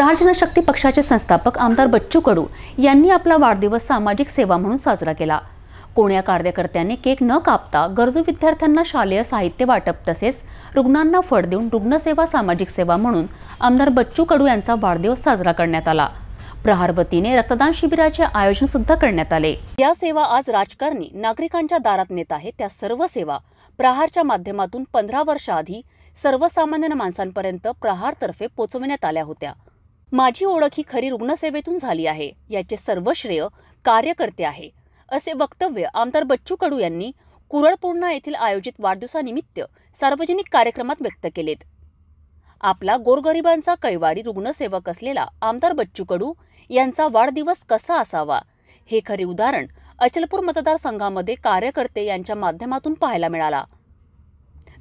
प्रहार जनशक्ती पक्षाचे संस्थापक आमदार बच्चू कडू यांनी आपला वाढदिवस सामाजिक सेवा म्हणून साजरा केला. कोण्या कार्यकर्त्यांनी केक न कापता गरजू विद्यार्थ्यांना शालेय साहित्य वाटप तसेच रुग्णांना फळ देऊन रुग्णसेवा सामाजिक सेवा म्हणून आमदार बच्चू कडू यांचा वाढदिवस साजरा करण्यात आला. प्रहार वतीने रक्तदान शिबिराचे आयोजन सुद्धा करण्यात आले. या सेवा आज राजकारणी नागरिकांच्या दारात नेत आहे त्या सर्व सेवा प्रहारच्या माध्यमातून पंधरा वर्षाआधी सर्वसामान्य माणसांपर्यंत प्रहारतर्फे पोचविण्यात आल्या होत्या. माझी ओळख ही खरी रुग्णसेवेतून झाली आहे याचे सर्व श्रेय कार्यकर्ते आहे असे वक्तव्य आमदार बच्चू कडू यांनी कुरळपूर्णा येथील आयोजित वाढदिवसानिमित्त सार्वजनिक कार्यक्रमात व्यक्त केलेत. आपला गोरगरिबांचा कैवारी रुग्णसेवक असलेला आमदार बच्चू कडू यांचा वाढदिवस कसा असावा हे खरे उदाहरण अचलपूर मतदारसंघामध्ये कार्यकर्ते यांच्या माध्यमातून पाहायला मिळाला.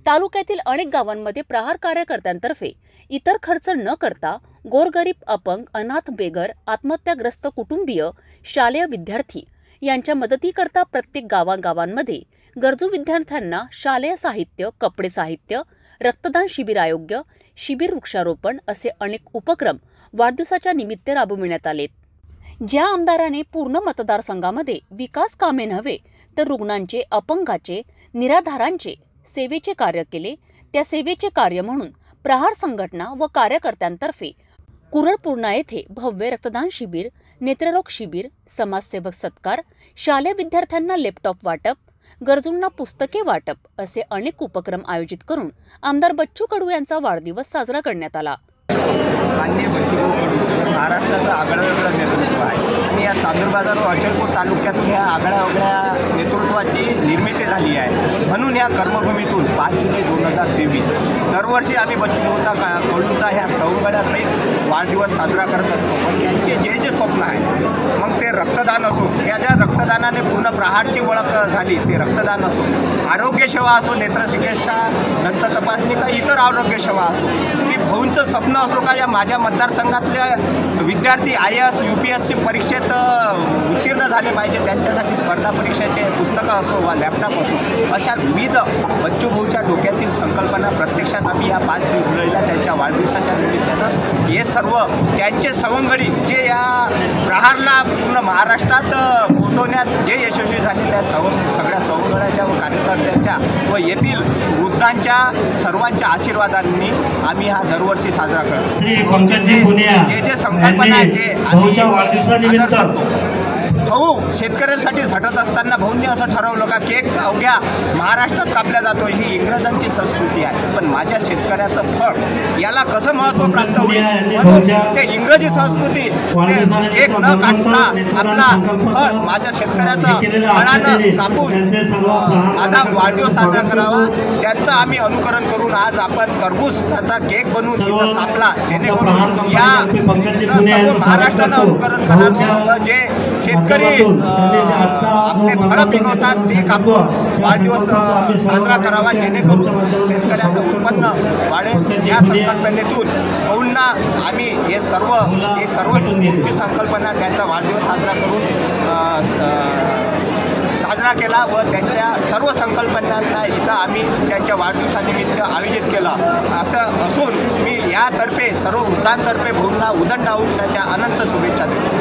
तालुक्यातील अनेक गावांमध्ये प्रहार कार्यकर्त्यांतर्फे इतर खर्च न करता गोरगरीब अपंग अनाथ बेगर आत्महत्याग्रस्त कुटुंबीय शालेय विद्यार्थी यांच्या मदतीकरता प्रत्येक गावागावांमध्ये गरजू विद्यार्थ्यांना शालेय साहित्य कपडे साहित्य रक्तदान शिबिर आयोग्य शिबिर वृक्षारोपण असे अनेक उपक्रम वाढदिवसाच्या निमित्त राबविण्यात आलेत. ज्या आमदाराने पूर्ण मतदारसंघामध्ये विकास कामे नव्हे तर रुग्णांचे अपंगाचे निराधारांचे सेवेचे कार्य केले. त्या सेवेचे कार्य म्हणून प्रहार संघटना व कार्यकर्त्यांतर्फे कुरळपूर्णा येथे भव्य रक्तदान शिबिर नेत्ररोग शिबिर समाजसेवक सत्कार शालेय विद्यार्थ्यांना लॅपटॉप वाटप गरजूंना पुस्तके वाटप असे अनेक उपक्रम आयोजित करून आमदार बच्चू कडू यांचा वाढदिवस साजरा करण्यात आला. मान्य बच्चूभाऊ कडू महाराष्ट्राचं आगळं वेगळं नेतृत्व आहे. आणि या चांदूर बाजार व अचलपूर तालुक्यातून ह्या आगळ्या वेगळ्या नेतृत्वाची निर्मिती झाली आहे. म्हणून या कर्मभूमीतून पाच जुलै हजार तेवीस. दरवर्षी आम्ही बच्चूभाऊचा का कडूंचा ह्या सवंगड्यासहित वाढदिवस साजरा करत असतो. पण त्यांचे जे जे स्वप्न आहे मग ते रक्तदान असो त्या ज्या रक्तदानाने पूर्ण प्रहारची ओळख झाली ते रक्तदान असो आरोग्यसेवा असो नेत्रचिकित्सा दंत तपासणी का इतर आरोग्य सेवा असो की भाऊंचं स्वप्न असो का या माझ्या मतदारसंघातल्या विद्यार्थी I S U P S C परीक्षेत झाले पाहिजे त्यांच्यासाठी स्पर्धा परीक्षेचे पुस्तकं असो वा लॅपटॉप असो अशा विविध बच्चू भाऊच्या डोक्यातील संकल्पना प्रत्यक्षात आम्ही या पाच जुलैला त्यांच्या वाढदिवसाच्या निमित्तानं हे सर्व त्यांचे सवंगडी जे या प्रहारला पूर्ण महाराष्ट्रात पोहोचवण्यात जे यशस्वी झाले त्या सव सगळ्या सवंगड्याच्या व कार्यकर्त्यांच्या व येथील वृद्धांच्या सर्वांच्या आशीर्वादांनी आम्ही हा दरवर्षी साजरा करतो. श्री जे जे संकल्पना आहे ते आम्ही वाढदिवसानिमित्त शेतकऱ्यांसाठी झटत असताना भाऊंनी असं ठरवलं का केक अवघ्या महाराष्ट्रात कापला जातो ही इंग्रजांची संस्कृती आहे. पण माझ्या शेतकऱ्याचं फळ याला कसं महत्त्व प्राप्त होईल? ते इंग्रजी संस्कृती केक न काढता आपला फळ माझ्या शेतकऱ्याचं फळानं कापून त्यांचे माझा वाढदिवस साजरा करावा. त्यांचं आम्ही अनुकरण करून आज आपण टरबूजाचा केक बनवून कापला. जेणेकरून या महाराष्ट्रानं. अनुकरण करावं. जे शेतकरी आपले फळं पिकवतात ते कापून वाढदिवस साजरा करावा जेणेकरून शेतकऱ्याचं. उत्पन्न वाढेल या संकल्पनेतून भाऊंना आम्ही हे सर्व हे सर्व. तुमची संकल्पना त्यांचा वाढदिवस साजरा करून साजरा केला व त्यांच्या सर्व संकल्पनांना इथं आम्ही त्यांच्या वाढदिवसानिमित्त आयोजित केलं असं असून मी यातर्फे सर्व वृद्धांतर्फे भाऊंना उदंड आयुष्याच्या अनंत शुभेच्छा देतो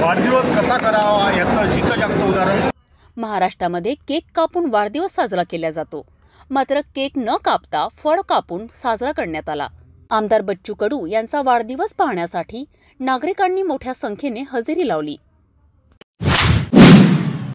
वाढदिवस कसा करावा याचं जिथं जागतं उदाहरण. महाराष्ट्रामध्ये केक कापून वाढदिवस साजरा केला जातो. मात्र केक न कापता फळ कापून साजरा करण्यात आला. आमदार बच्चू कडू यांचा वाढदिवस पाहण्यासाठी नागरिकांनी मोठ्या संख्येने हजेरी लावली.